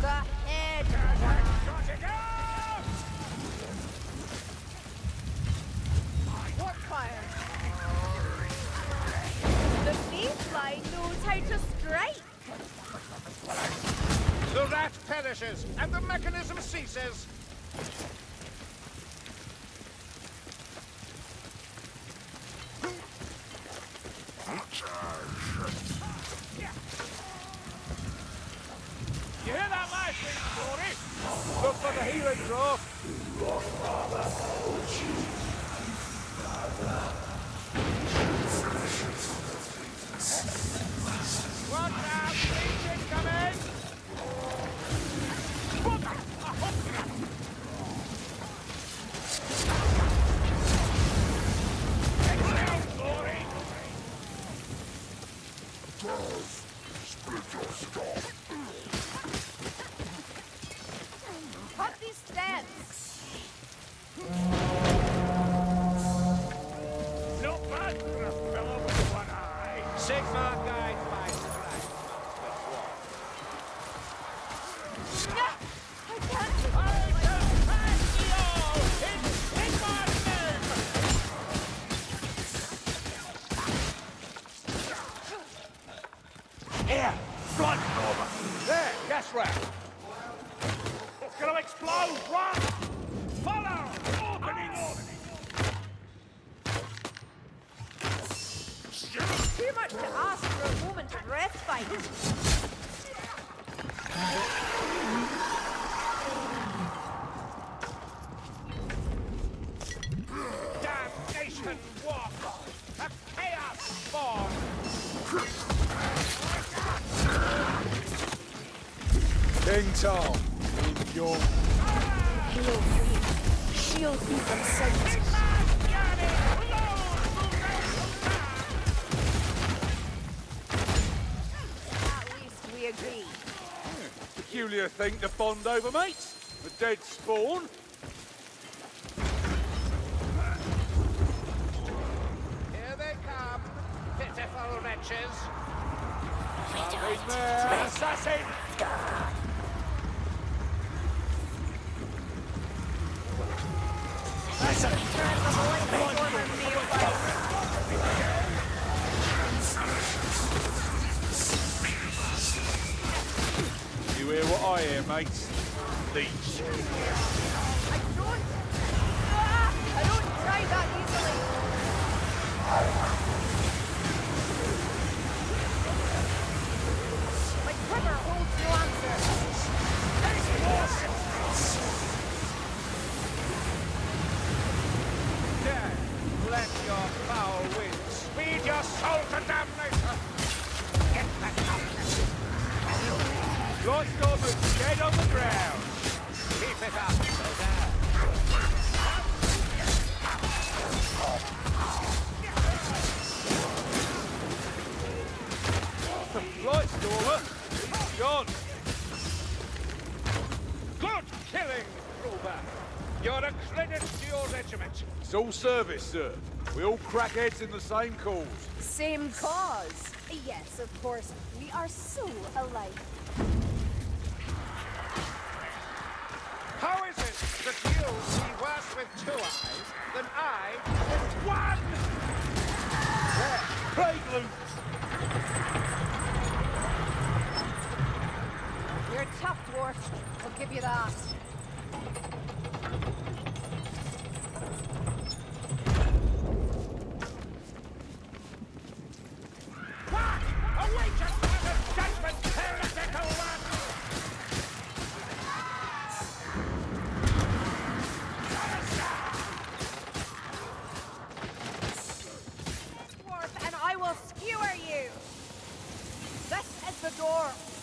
The head. What fire? The mayfly knows how to strike. The rat perishes, and the mechanism ceases. You hear that last thing, Look for the draft. Run, Norma. There, gas rat. It's gonna explode. Run! Follow! Opening, opening. Too much to ask for a moment of respite. King Tom, in your Heal me. Shield me from sight. At least we agree. peculiar thing to bond over, mates. A dead spawn. Here they come, pitiful wretches. There. Assassin! You hear what I hear, mates? Leech. I don't. Ah, I don't die that easily. Regiment. Service, sir. We all crack heads in the same cause. Same cause. Yes, of course. We are so alike. How is it that you see worse with two eyes than I with one? There, Plague loot! You're a tough, dwarf. I'll give you that. Skewer you. This is the door.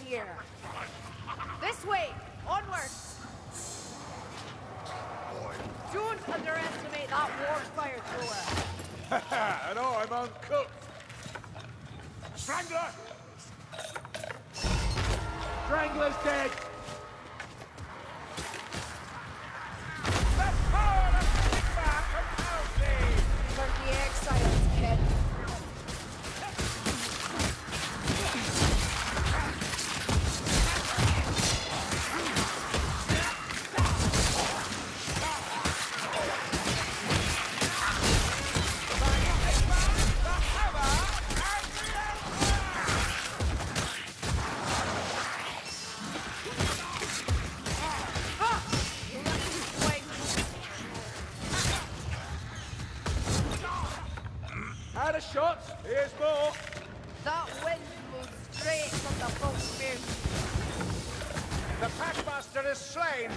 it here. This way, onwards. Don't underestimate that war fire thrower. I know, I'm uncooked. Strangler! Strangler's dead! That wind blows straight from the full spear. The Packmaster is slain!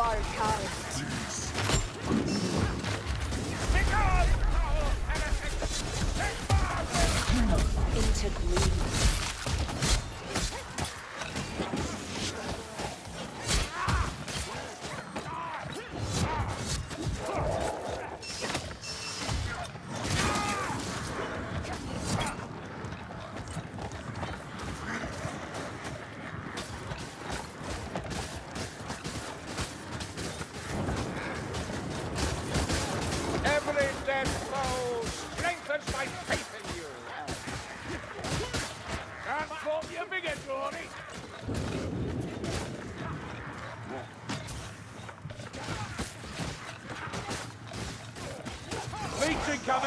water tower.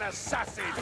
kind of.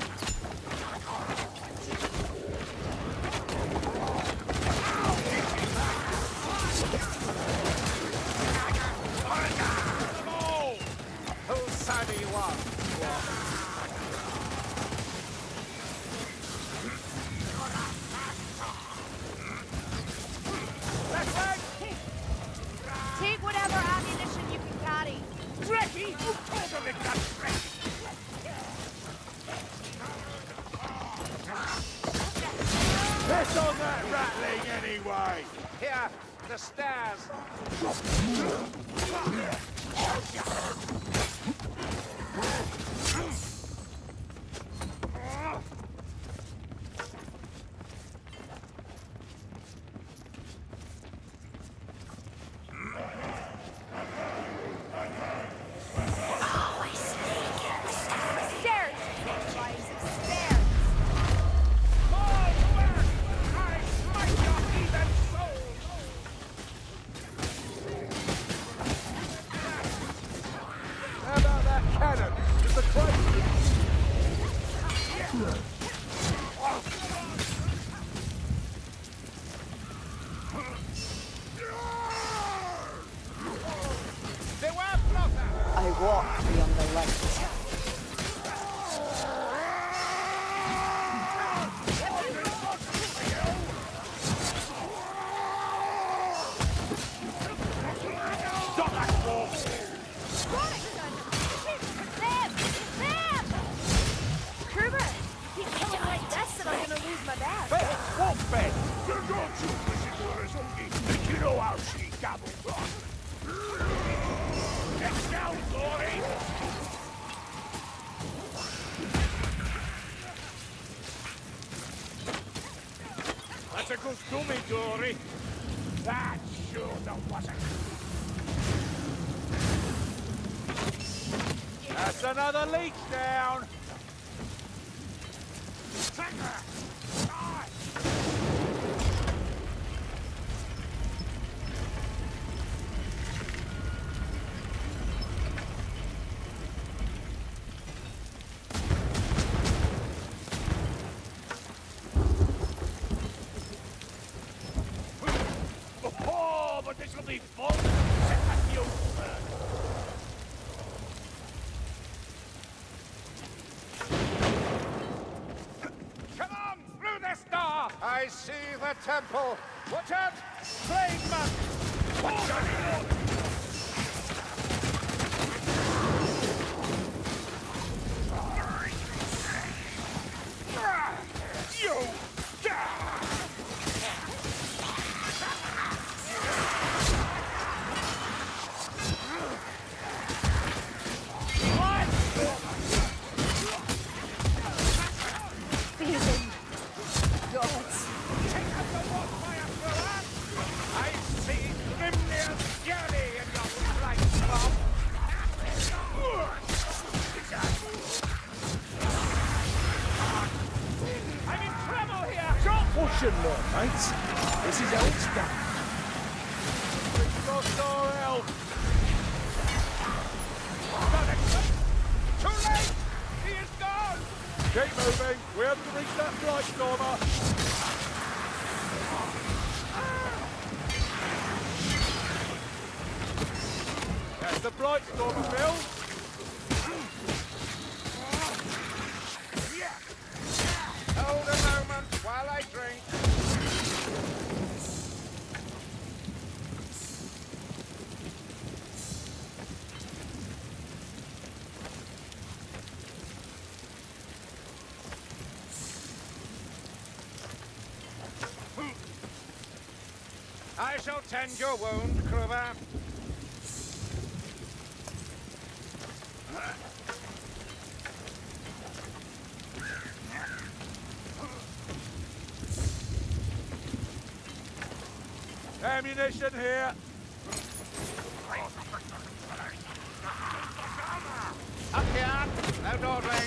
another leak. temple. Watch out! I shall tend your wound, Kruber. Ammunition here. Up here, out order.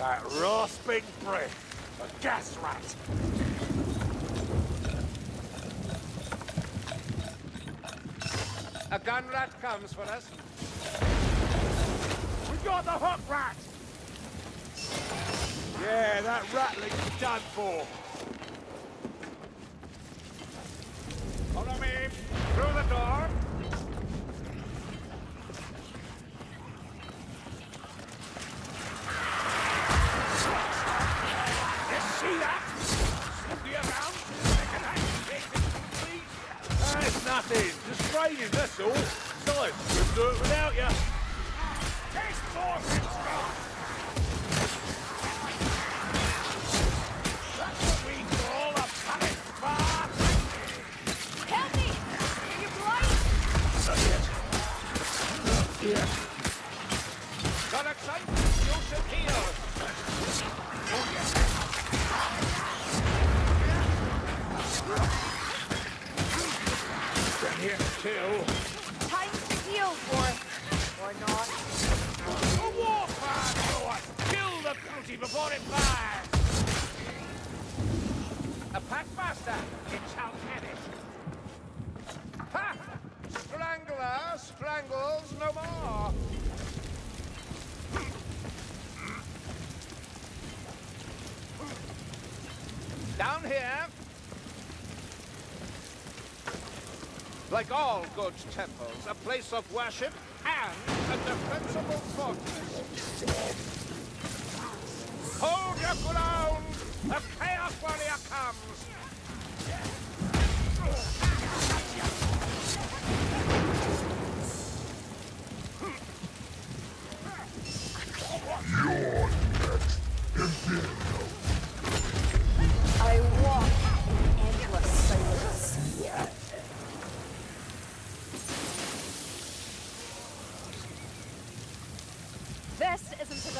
Rasping breath. A gas rat. A gun rat comes for us. We got the hook rat! Yeah, that ratling's done for. Follow me through the door. That's all. Besides, couldn't do it without you. Taste more. That's what we call a panic bar. Help me! Are you blind? Gullickson, you should heal. Here till. Or not. A warpath, boy! Kill the beauty before it fires! A packmaster. It shall it. Ha! Strangler strangles no more. Down here. Like all good temples, a place of worship and defensible fortress. Hold your ground! The Chaos Warrior comes!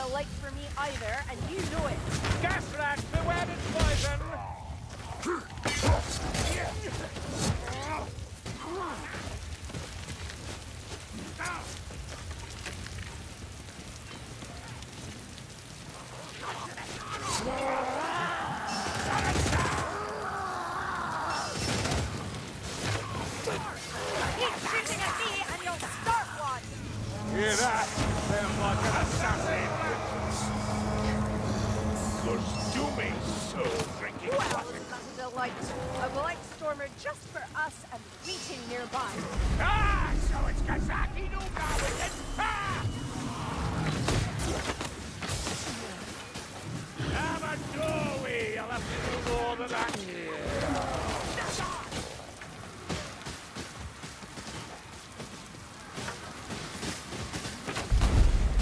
A delight for me either, and you know it. Gas rat, beware its poison! Nearby. Ah, so it's Kazaki Nuka with it. Ah! Have. I'll have to do more than that here.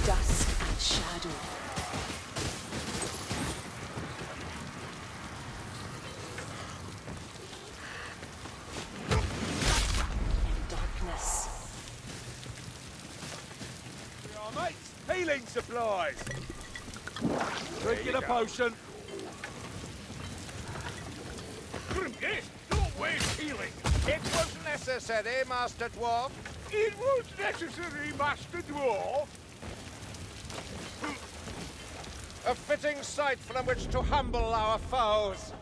Dusk and shadow. And darkness. We are mates. Healing supplies. Drinking a potion. Yes, don't waste healing. It was necessary, Master Dwarf. It was necessary, Master Dwarf. A fitting sight from which to humble our foes.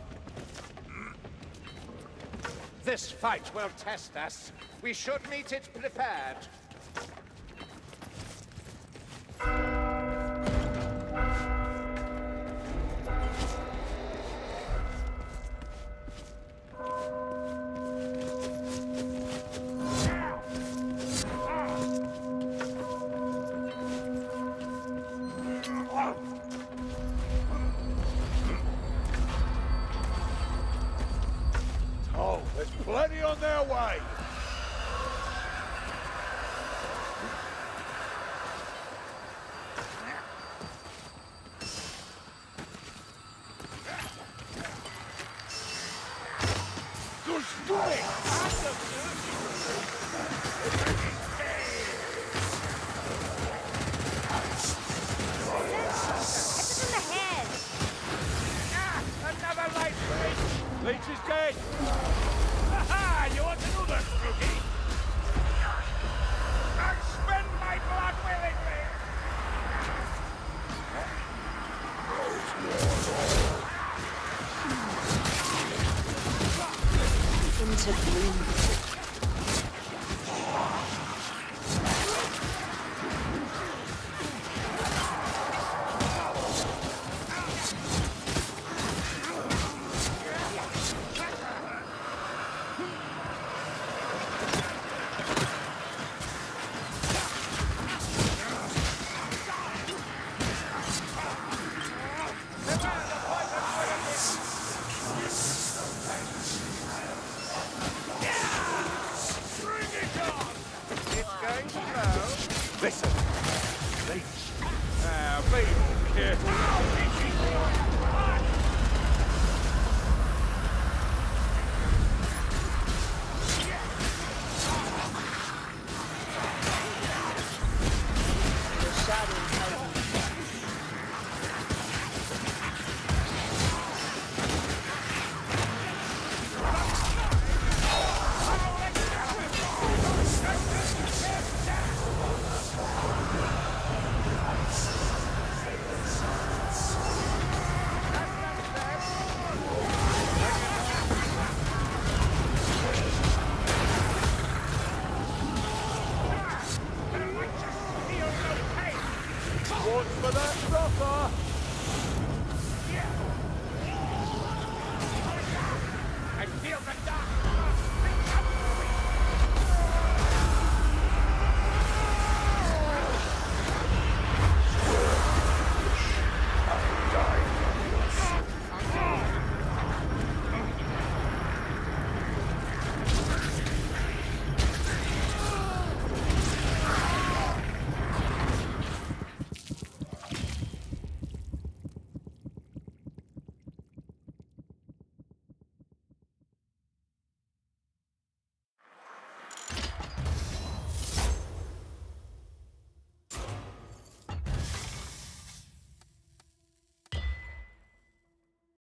This fight will test us. We should meet it prepared. Plenty on their way. to bloom.